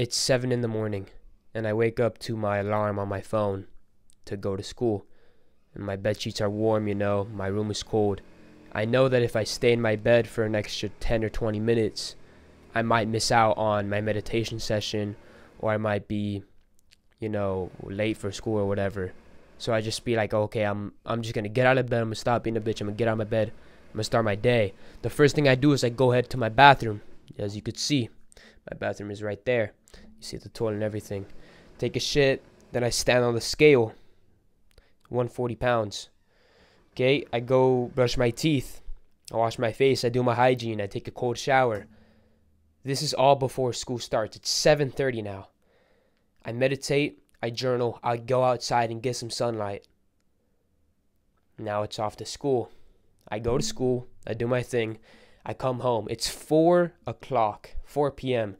it's 7 in the morning and I wake up to my alarm on my phone to go to school. And my bed sheets are warm, you know, my room is cold. I know that if I stay in my bed for an extra 10 or 20 minutes, I might miss out on my meditation session or I might be, you know, late for school or whatever. So I just be like, okay, I'm I'm just gonna get out of bed, I'm gonna stop being a bitch, I'm gonna get out of my bed, I'm gonna start my day. The first thing I do is I go ahead to my bathroom. As you could see, my bathroom is right there. You see the toilet and everything. Take a shit, then I stand on the scale. 140 pounds. Okay, I go brush my teeth. I wash my face. I do my hygiene. I take a cold shower. This is all before school starts. It's 7:30 now. I meditate, I journal, I go outside and get some sunlight. Now it's off to school. I go to school, I do my thing, I come home. It's 4 o'clock, 4 p.m.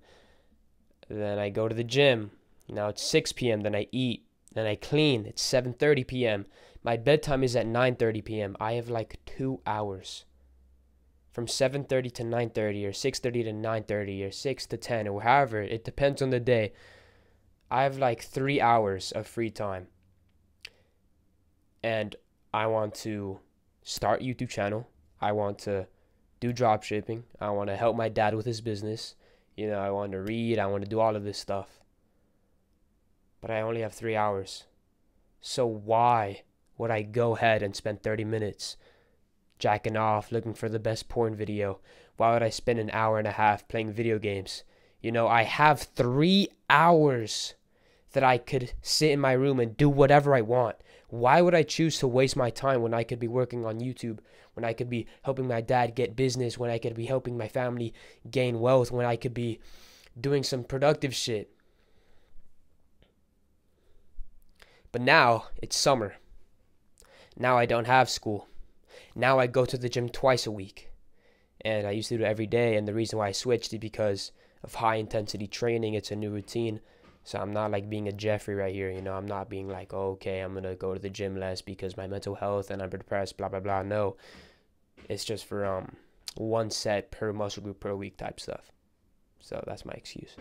Then I go to the gym. Now it's 6 p.m. Then I eat. Then I clean. It's 7:30 p.m. My bedtime is at 9:30 p.m. I have like 2 hours. From 7:30 to 9:30 or 6:30 to 9:30 or 6 to 10 or however, it depends on the day. I have like 3 hours of free time. And I want to start YouTube channel. I want to do drop shipping. I want to help my dad with his business. You know, I want to read. I want to do all of this stuff. But I only have three hours. So why would I go ahead and spend 30 minutes jacking off, looking for the best porn video? Why would I spend an hour and a half playing video games? You know, I have three hours that I could sit in my room and do whatever I want. Why would I choose to waste my time when I could be working on YouTube, when I could be helping my dad get business, when I could be helping my family gain wealth, when I could be doing some productive shit? But now it's summer. Now I don't have school. Now I go to the gym twice a week. And I used to do it every day. And the reason why I switched is because of high intensity training. It's a new routine. So I'm not like being a Jeffrey right here, you know. I'm not being like, oh, okay, I'm gonna go to the gym less because my mental health and I'm depressed, blah blah blah. No, it's just for um one set per muscle group per week type stuff. So that's my excuse.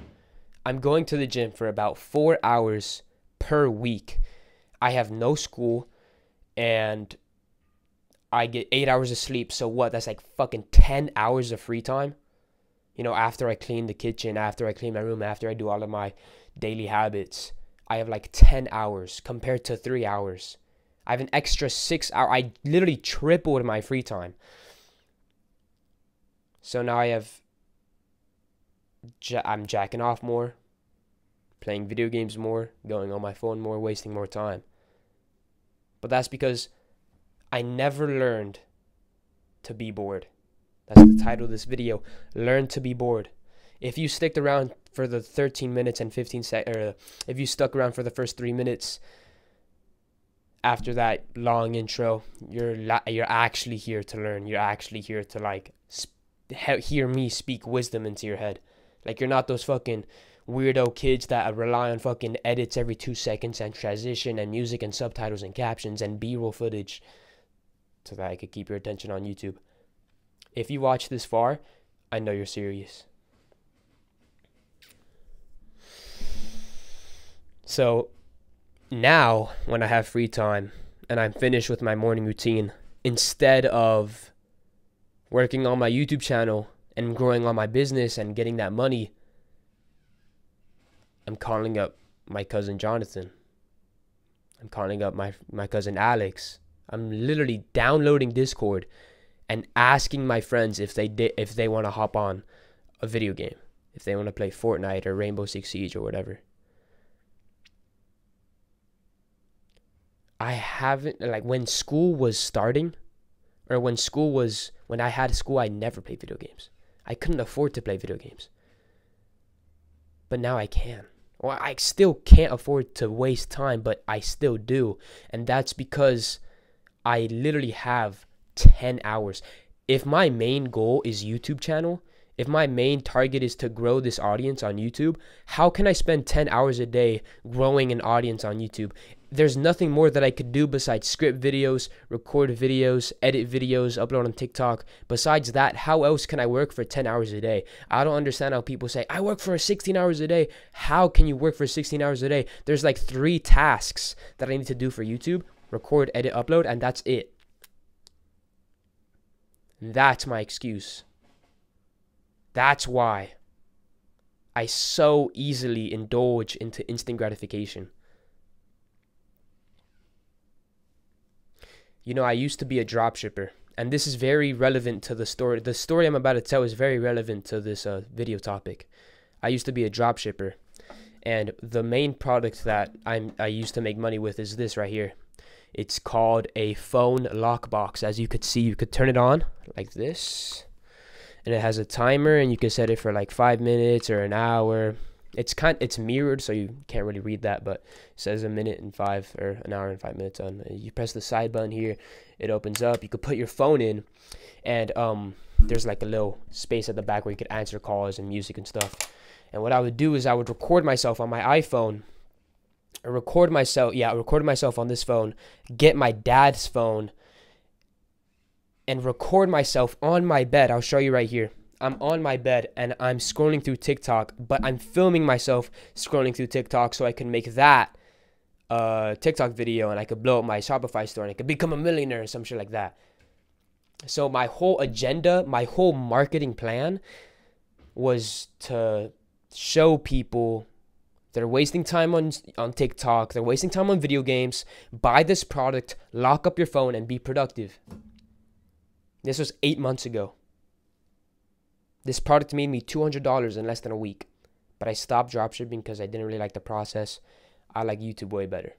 I'm going to the gym for about four hours per week. I have no school, and I get eight hours of sleep. So what? That's like fucking ten hours of free time. You know, after I clean the kitchen, after I clean my room, after I do all of my daily habits, I have like 10 hours compared to three hours. I have an extra six hour. I literally tripled my free time. So now I have. I'm jacking off more, playing video games more, going on my phone more, wasting more time. But that's because I never learned to be bored. That's the title of this video. Learn to be bored. If you sticked around for the 13 minutes and 15 sec or if you stuck around for the first 3 minutes after that long intro, you're you're actually here to learn. You're actually here to like sp- hear me speak wisdom into your head. Like you're not those fucking weirdo kids that rely on fucking edits every 2 seconds and transition and music and subtitles and captions and B-roll footage so that I could keep your attention on YouTube. If you watch this far, I know you're serious. So now, when I have free time and I'm finished with my morning routine, instead of working on my YouTube channel and growing on my business and getting that money, I'm calling up my cousin Jonathan. I'm calling up my my cousin Alex. I'm literally downloading Discord and asking my friends if they did if they want to hop on a video game, if they want to play Fortnite or Rainbow Six Siege or whatever. I haven't like when school was starting or when school was when I had school I never played video games. I couldn't afford to play video games. But now I can. Well, I still can't afford to waste time, but I still do. And that's because I literally have 10 hours. If my main goal is YouTube channel, if my main target is to grow this audience on YouTube, how can I spend 10 hours a day growing an audience on YouTube? There's nothing more that I could do besides script videos, record videos, edit videos, upload on TikTok. Besides that, how else can I work for 10 hours a day? I don't understand how people say, I work for 16 hours a day. How can you work for 16 hours a day? There's like three tasks that I need to do for YouTube record, edit, upload, and that's it. That's my excuse. That's why I so easily indulge into instant gratification. You know, I used to be a dropshipper, and this is very relevant to the story. The story I'm about to tell is very relevant to this uh, video topic. I used to be a dropshipper, and the main product that I'm I used to make money with is this right here. It's called a phone lock box. As you could see, you could turn it on like this and it has a timer and you can set it for like five minutes or an hour it's kind it's mirrored so you can't really read that but it says a minute and five or an hour and five minutes on you press the side button here it opens up you could put your phone in and um there's like a little space at the back where you could answer calls and music and stuff and what i would do is i would record myself on my iphone I record myself yeah I record myself on this phone get my dad's phone and record myself on my bed. I'll show you right here. I'm on my bed and I'm scrolling through TikTok, but I'm filming myself scrolling through TikTok so I can make that uh, TikTok video and I could blow up my Shopify store and I could become a millionaire or some shit like that. So my whole agenda, my whole marketing plan was to show people they're wasting time on on TikTok, they're wasting time on video games, buy this product, lock up your phone and be productive. This was eight months ago. This product made me $200 in less than a week. But I stopped dropshipping because I didn't really like the process. I like YouTube way better.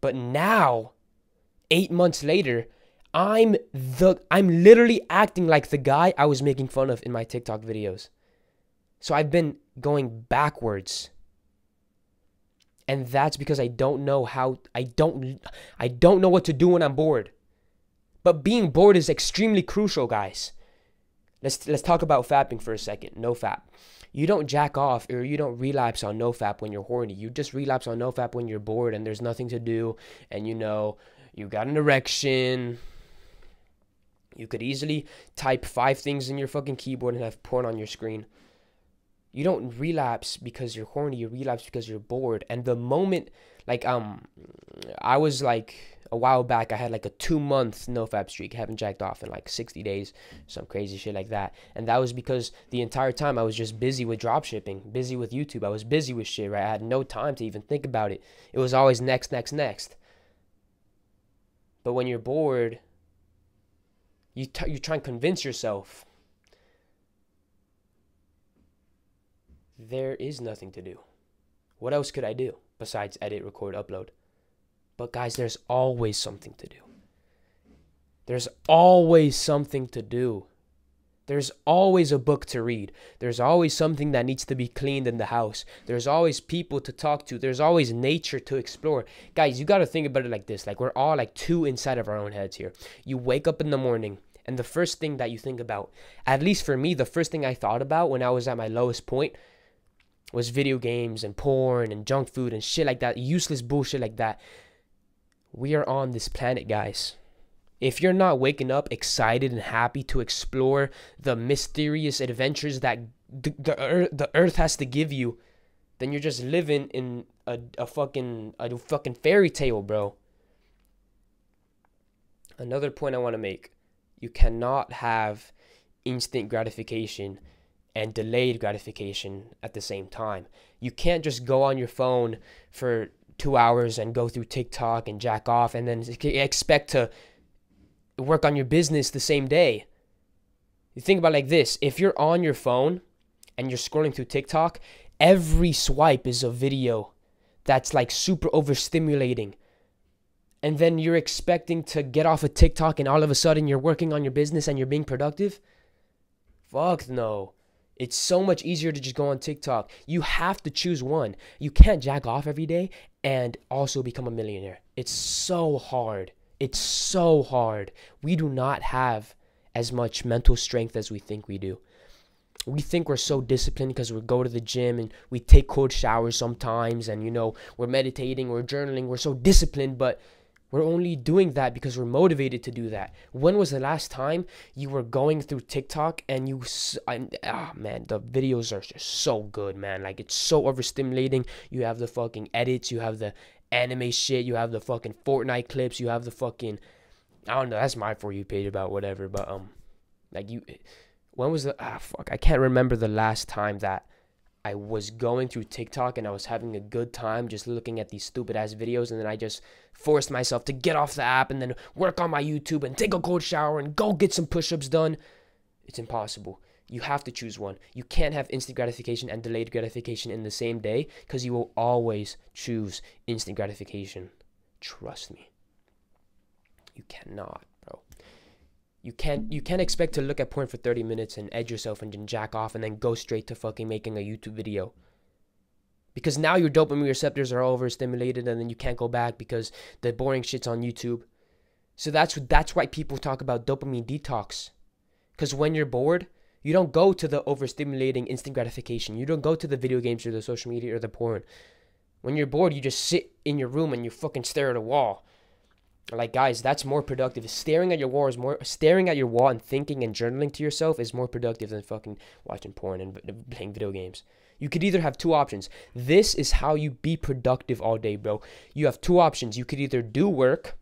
But now, eight months later, I'm the I'm literally acting like the guy I was making fun of in my TikTok videos. So I've been going backwards. And that's because I don't know how I don't I don't know what to do when I'm bored. But being bored is extremely crucial, guys. Let's let's talk about fapping for a second. No fap. You don't jack off or you don't relapse on no fap when you're horny. You just relapse on no fap when you're bored and there's nothing to do and you know you got an erection. You could easily type five things in your fucking keyboard and have porn on your screen. You don't relapse because you're horny, you relapse because you're bored. And the moment like um I was like a while back I had like a two month no fap streak, haven't jacked off in like 60 days, some crazy shit like that. And that was because the entire time I was just busy with dropshipping, busy with YouTube. I was busy with shit, right? I had no time to even think about it. It was always next, next, next. But when you're bored, you t- you try and convince yourself there is nothing to do. What else could I do besides edit, record, upload? But guys, there's always something to do. There's always something to do. There's always a book to read. There's always something that needs to be cleaned in the house. There's always people to talk to. There's always nature to explore. Guys, you got to think about it like this. Like we're all like two inside of our own heads here. You wake up in the morning and the first thing that you think about, at least for me, the first thing I thought about when I was at my lowest point was video games and porn and junk food and shit like that, useless bullshit like that. We are on this planet, guys. If you're not waking up excited and happy to explore the mysterious adventures that the, the, earth, has to give you, then you're just living in a, a fucking a fucking fairy tale, bro. Another point I want to make. You cannot have instant gratification and delayed gratification at the same time. You can't just go on your phone for two hours and go through TikTok and jack off and then expect to work on your business the same day. You think about like this if you're on your phone and you're scrolling through TikTok, every swipe is a video that's like super overstimulating. And then you're expecting to get off of TikTok and all of a sudden you're working on your business and you're being productive? Fuck no. It's so much easier to just go on TikTok. You have to choose one. You can't jack off every day and also become a millionaire. It's so hard. It's so hard. We do not have as much mental strength as we think we do. We think we're so disciplined because we go to the gym and we take cold showers sometimes and you know, we're meditating, we're journaling, we're so disciplined, but we're only doing that because we're motivated to do that. When was the last time you were going through TikTok and you, ah, oh man, the videos are just so good, man. Like, it's so overstimulating. You have the fucking edits, you have the anime shit, you have the fucking Fortnite clips, you have the fucking, I don't know, that's my For You page about whatever, but, um, like, you, when was the, ah, fuck, I can't remember the last time that I was going through TikTok and I was having a good time just looking at these stupid ass videos and then I just forced myself to get off the app and then work on my YouTube and take a cold shower and go get some push-ups done. It's impossible. You have to choose one. You can't have instant gratification and delayed gratification in the same day because you will always choose instant gratification. Trust me. You cannot. You can't you can't expect to look at porn for 30 minutes and edge yourself and then jack off and then go straight to fucking making a YouTube video. Because now your dopamine receptors are overstimulated and then you can't go back because the boring shit's on YouTube. So that's that's why people talk about dopamine detox. Cuz when you're bored, you don't go to the overstimulating instant gratification. You don't go to the video games or the social media or the porn. When you're bored, you just sit in your room and you fucking stare at a wall like guys that's more productive. Staring at your wall is more staring at your wall and thinking and journaling to yourself is more productive than fucking watching porn and playing video games. You could either have two options. This is how you be productive all day bro. You have two options. You could either do work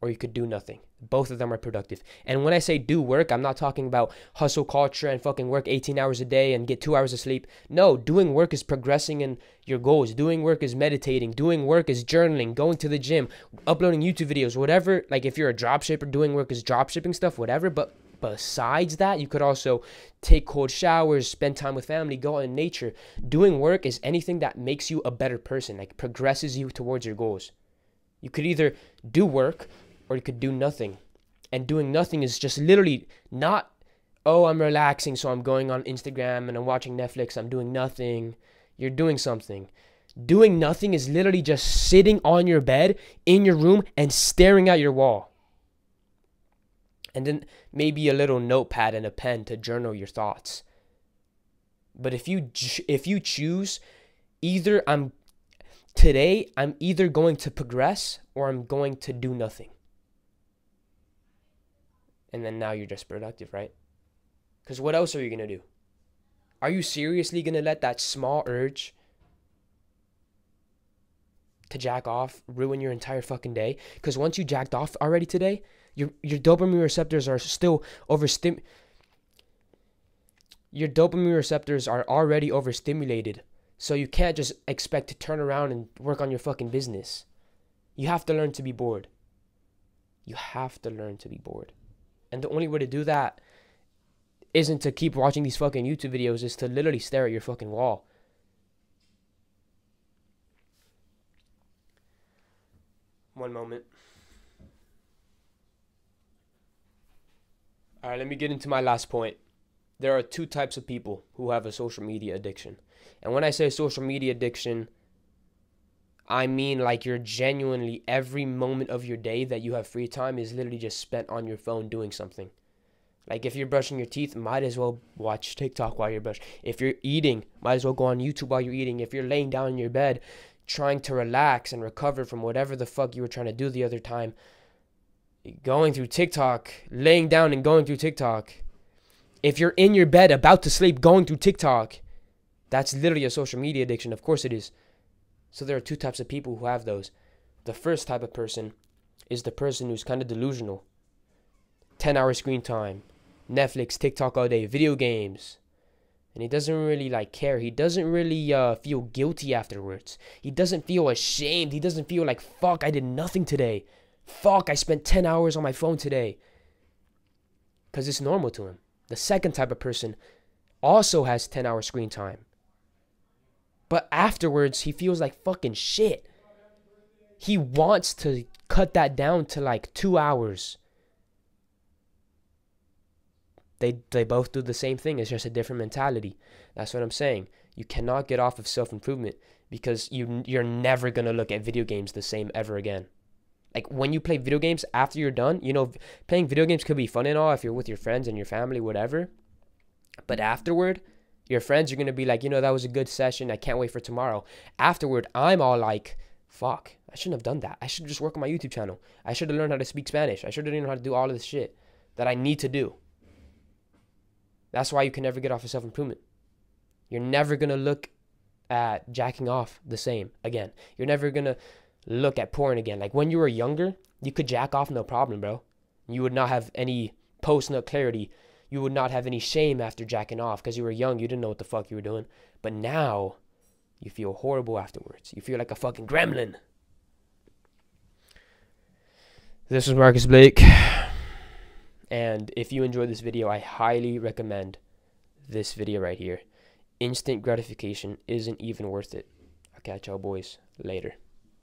or you could do nothing both of them are productive. And when I say do work, I'm not talking about hustle culture and fucking work 18 hours a day and get two hours of sleep. No, doing work is progressing in your goals. Doing work is meditating. Doing work is journaling, going to the gym, uploading YouTube videos, whatever. Like if you're a dropshipper, doing work is dropshipping stuff, whatever. But besides that, you could also take cold showers, spend time with family, go out in nature. Doing work is anything that makes you a better person, like progresses you towards your goals. You could either do work or you could do nothing. And doing nothing is just literally not, oh, I'm relaxing, so I'm going on Instagram and I'm watching Netflix, I'm doing nothing. You're doing something. Doing nothing is literally just sitting on your bed in your room and staring at your wall. And then maybe a little notepad and a pen to journal your thoughts. But if you if you choose either I'm today I'm either going to progress or I'm going to do nothing and then now you're just productive, right? Because what else are you going to do? Are you seriously going to let that small urge to jack off ruin your entire fucking day? Because once you jacked off already today, your, your dopamine receptors are still overstim. Your dopamine receptors are already overstimulated. So you can't just expect to turn around and work on your fucking business. You have to learn to be bored. You have to learn to be bored. And the only way to do that isn't to keep watching these fucking YouTube videos, is to literally stare at your fucking wall. One moment. All right, let me get into my last point. There are two types of people who have a social media addiction. And when I say social media addiction, I mean, like you're genuinely every moment of your day that you have free time is literally just spent on your phone doing something. Like if you're brushing your teeth, might as well watch TikTok while you're brushing. If you're eating, might as well go on YouTube while you're eating. If you're laying down in your bed trying to relax and recover from whatever the fuck you were trying to do the other time, going through TikTok, laying down and going through TikTok. If you're in your bed about to sleep going through TikTok, that's literally a social media addiction. Of course it is. So there are two types of people who have those. The first type of person is the person who's kind of delusional. 10 hour screen time, Netflix, TikTok all day, video games. And he doesn't really like care. He doesn't really uh, feel guilty afterwards. He doesn't feel ashamed. He doesn't feel like, fuck, I did nothing today. Fuck, I spent 10 hours on my phone today. Because it's normal to him. The second type of person also has 10 hour screen time. But afterwards, he feels like fucking shit. He wants to cut that down to like two hours. They they both do the same thing. It's just a different mentality. That's what I'm saying. You cannot get off of self improvement because you you're never gonna look at video games the same ever again. Like when you play video games after you're done, you know, playing video games could be fun and all if you're with your friends and your family, whatever. But afterward, your friends are gonna be like, you know, that was a good session. I can't wait for tomorrow. Afterward, I'm all like, fuck, I shouldn't have done that. I should just work on my YouTube channel. I should have learned how to speak Spanish. I should have learned how to do all of this shit that I need to do. That's why you can never get off of self improvement. You're never gonna look at jacking off the same again. You're never gonna look at porn again. Like when you were younger, you could jack off no problem, bro. You would not have any post nut clarity. You would not have any shame after jacking off because you were young. You didn't know what the fuck you were doing. But now, you feel horrible afterwards. You feel like a fucking gremlin. This is Marcus Blake. And if you enjoyed this video, I highly recommend this video right here. Instant gratification isn't even worth it. I'll catch y'all boys later.